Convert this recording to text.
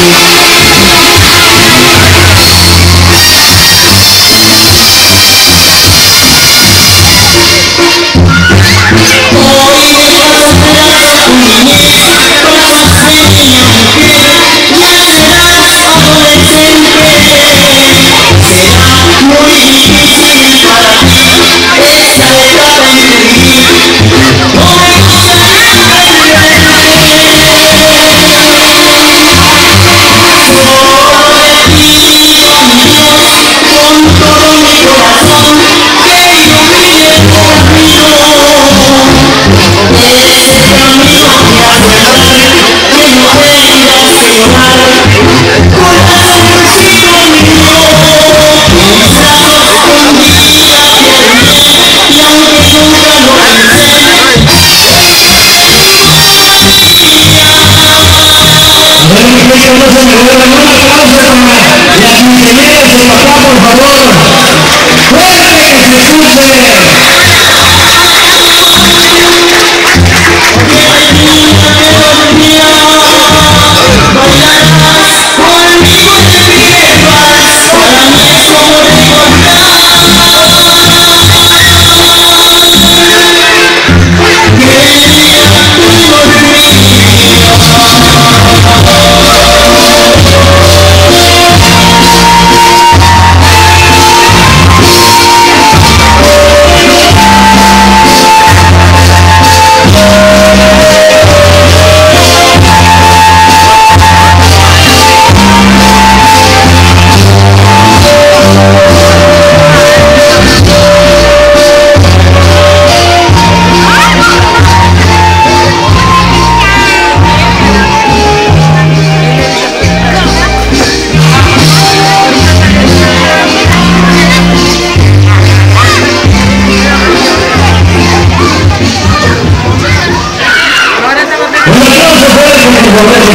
you. Señor, en el nombre de